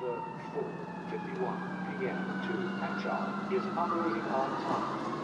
The 4.51 p.m. to Anchor is operating on time.